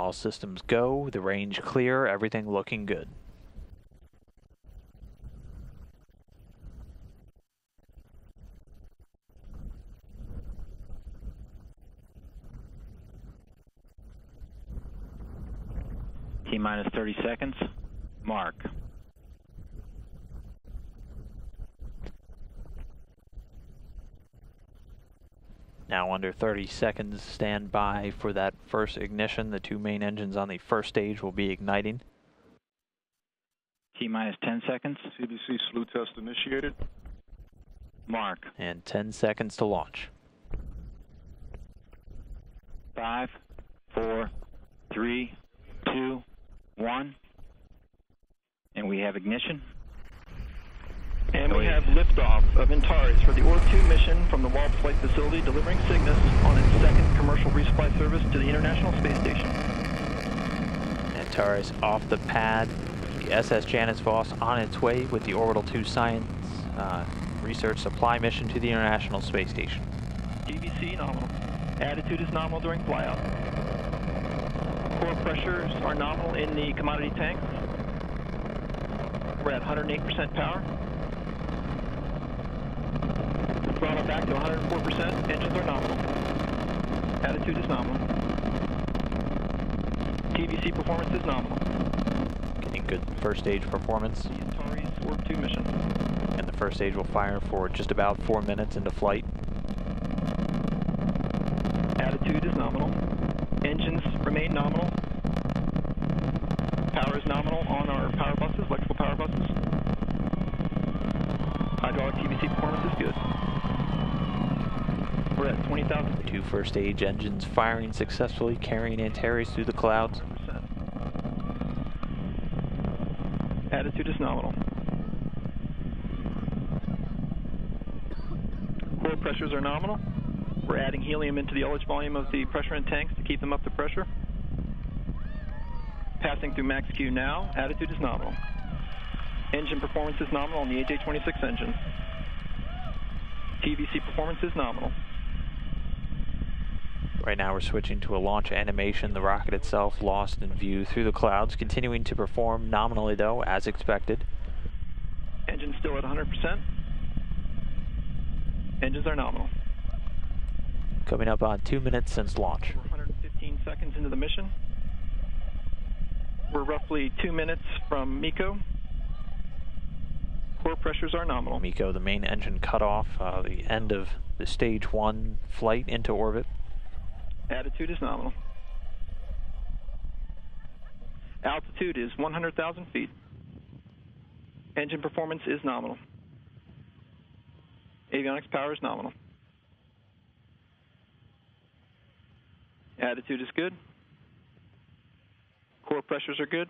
All systems go, the range clear, everything looking good. T minus 30 seconds. Mark. Now under 30 seconds, stand by for that first ignition. The two main engines on the first stage will be igniting. T minus 10 seconds. TVC slew test initiated. Mark. And 10 seconds to launch. Five, four, three, two, one. And we have ignition. Have liftoff of Antares for the Orb-2 mission from the Wallops Flight Facility, delivering Cygnus on its second commercial resupply service to the International Space Station. Antares off the pad. The SS Janice Voss on its way with the Orbital 2 Science uh, Research Supply mission to the International Space Station. TVC nominal. Attitude is nominal during flyout. Core pressures are nominal in the commodity tanks. We're at 108% power. Throttle back to 104%. Engines are nominal. Attitude is nominal. TVC performance is nominal. Getting good first stage performance. Antares Orb 2 mission. And the first stage will fire for just about four minutes into flight. Attitude is nominal. Engines remain nominal. Power is nominal on our power buses, electrical power buses. Hydraulic TVC performance is good. We're at 20,000 Two first stage engines firing successfully, carrying Antares through the clouds. Attitude is nominal. Core pressures are nominal. We're adding helium into the ullage volume of the pressure in tanks to keep them up to pressure. Passing through max Q now. Attitude is nominal. Engine performance is nominal on the AJ26 engine. TVC performance is nominal. Right now we're switching to a launch animation, the rocket itself lost in view through the clouds, continuing to perform nominally though, as expected. Engine still at 100%. Engines are nominal. Coming up on two minutes since launch. We're 115 seconds into the mission. We're roughly two minutes from MECO. Core pressures are nominal. MECO, the main engine cut off, uh, the end of the stage one flight into orbit. Attitude is nominal. Altitude is 100,000 feet. Engine performance is nominal. Avionics power is nominal. Attitude is good. Core pressures are good.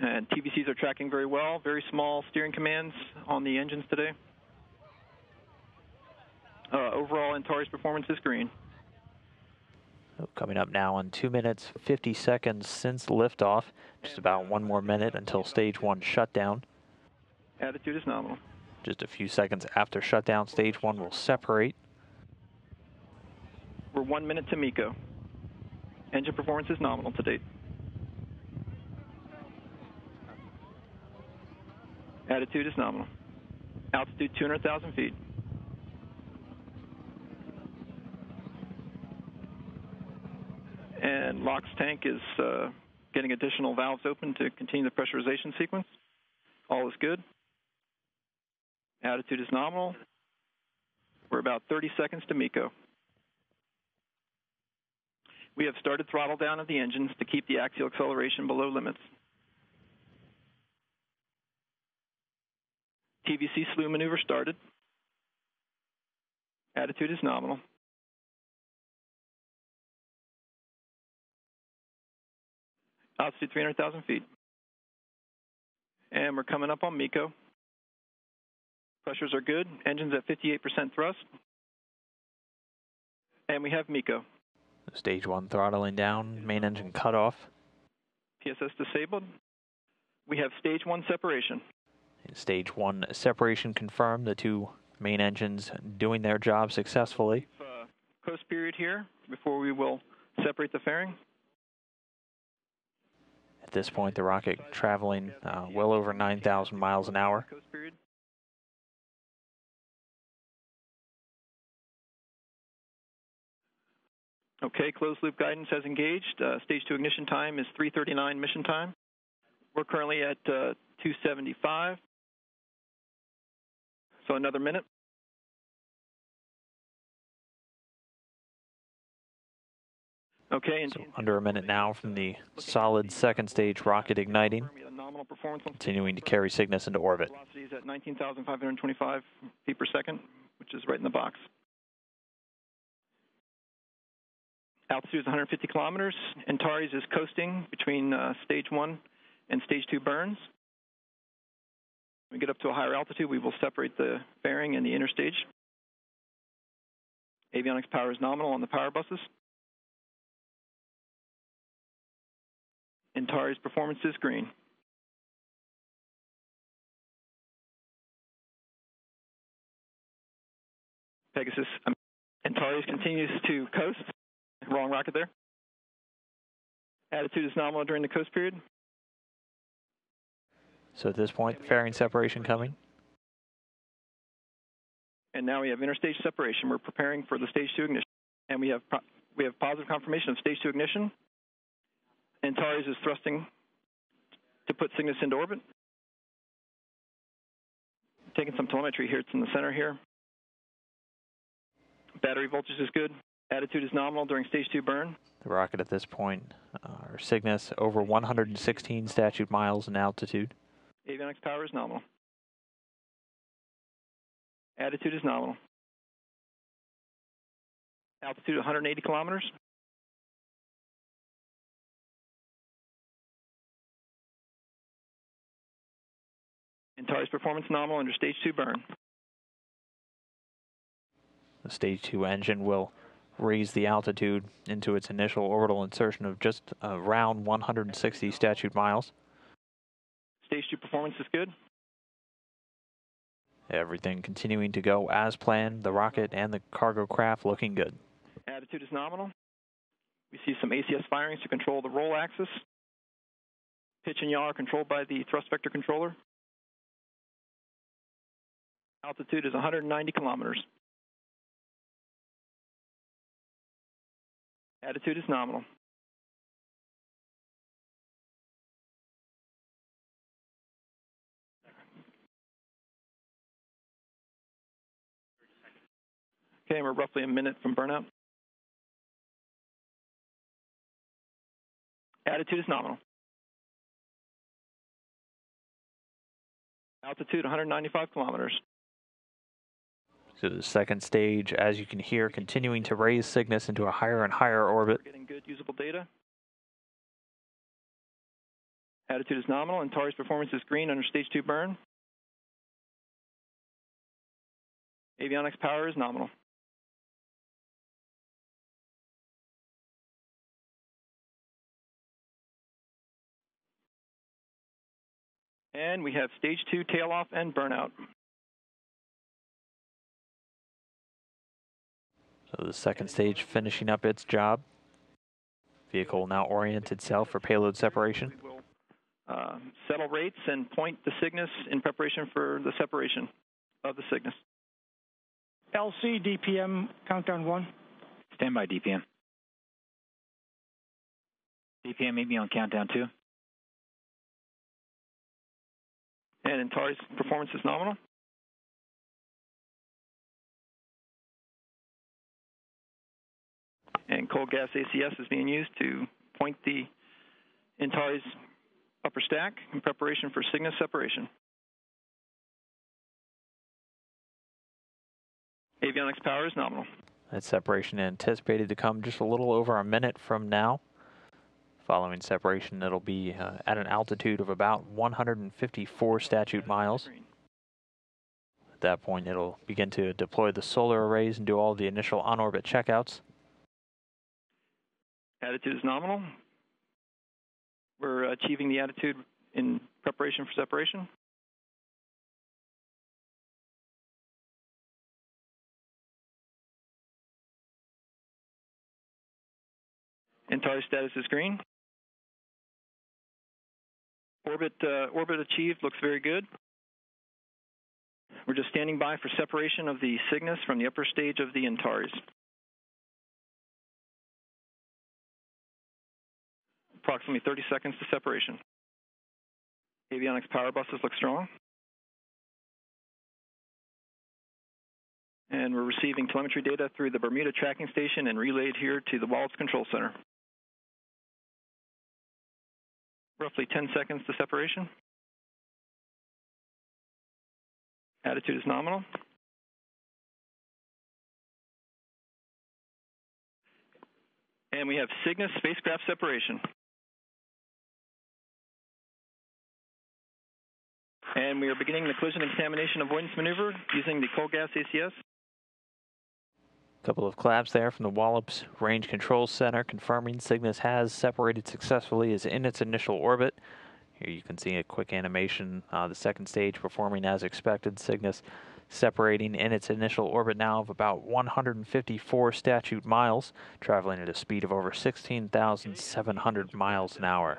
And TVCs are tracking very well. Very small steering commands on the engines today. Uh, overall, Antares performance is green. Coming up now on two minutes, 50 seconds since liftoff. Just about one more minute until stage one shutdown. Attitude is nominal. Just a few seconds after shutdown, stage one will separate. We're one minute to MECO. Engine performance is nominal to date. Attitude is nominal. Altitude 200,000 feet. And LOX tank is uh, getting additional valves open to continue the pressurization sequence. All is good. Attitude is nominal. We're about 30 seconds to MECO. We have started throttle down of the engines to keep the axial acceleration below limits. TVC slew maneuver started. Attitude is nominal. Altitude 300,000 feet. And we're coming up on MECO. Pressures are good. Engines at 58% thrust. And we have MECO. Stage one throttling down, main engine cut off. PSS disabled. We have stage one separation. Stage one separation confirmed, the two main engines doing their job successfully. Uh, coast period here before we will separate the fairing. This point, the rocket traveling uh, well over 9,000 miles an hour. Okay, closed loop guidance has engaged. Uh, stage two ignition time is 3:39 mission time. We're currently at uh, 275. So another minute. Okay, and So under a minute now from the solid second stage rocket igniting, nominal performance continuing to carry Cygnus into orbit. velocity is at 19,525 feet per second, which is right in the box. Altitude is 150 kilometers. Antares is coasting between uh, stage one and stage two burns. When we get up to a higher altitude, we will separate the fairing and the interstage. Avionics power is nominal on the power buses. Antares performance is green. Pegasus, um, Antares continues to coast. Wrong rocket there. Attitude is nominal during the coast period. So at this point, fairing separation coming. And now we have interstage separation. We're preparing for the stage two ignition. And we have, pro- we have positive confirmation of stage two ignition. Antares is thrusting to put Cygnus into orbit. Taking some telemetry here. It's in the center here. Battery voltage is good. Attitude is nominal during stage two burn. The rocket at this point, uh, or Cygnus, over 116 statute miles in altitude. Avionics power is nominal. Attitude is nominal. Altitude 180 kilometers. Antares performance nominal under stage two burn. The stage two engine will raise the altitude into its initial orbital insertion of just around 160 statute miles. Stage two performance is good. Everything continuing to go as planned, the rocket and the cargo craft looking good. Attitude is nominal. We see some ACS firings to control the roll axis. Pitch and yaw are controlled by the thrust vector controller. Altitude is 190 kilometers. Attitude is nominal. Okay, we're roughly a minute from burnout. Attitude is nominal. Altitude 195 kilometers. So the second stage, as you can hear, continuing to raise Cygnus into a higher and higher orbit. Getting good usable data. Attitude is nominal. and Antares performance is green under stage two burn. Avionics power is nominal. And we have stage two tail off and burnout. So the second stage finishing up its job. Vehicle will now orient itself for payload separation. Uh, settle rates and point the Cygnus in preparation for the separation of the Cygnus. LC DPM countdown one. Stand by, DPM. DPM, meet me on countdown two. And Antares performance is nominal. And cold gas ACS is being used to point the Antares upper stack in preparation for Cygnus separation. Avionics power is nominal. That separation is anticipated to come just a little over a minute from now. Following separation, it'll be uh, at an altitude of about 154 statute miles. At that point, it'll begin to deploy the solar arrays and do all the initial on-orbit checkouts. Attitude is nominal. We're achieving the attitude in preparation for separation. Antares status is green. Orbit, uh, orbit achieved looks very good. We're just standing by for separation of the Cygnus from the upper stage of the Antares. Approximately 30 seconds to separation. Avionics power buses look strong. And we're receiving telemetry data through the Bermuda tracking station and relayed here to the Wallops Control Center. Roughly 10 seconds to separation. Attitude is nominal. And we have Cygnus spacecraft separation. And we are beginning the collision contamination avoidance maneuver using the cold gas ACS. Couple of claps there from the Wallops Range Control Center confirming Cygnus has separated successfully is in its initial orbit. Here you can see a quick animation, uh, the second stage performing as expected. Cygnus separating in its initial orbit now of about 154 statute miles, traveling at a speed of over 16,700 miles an hour.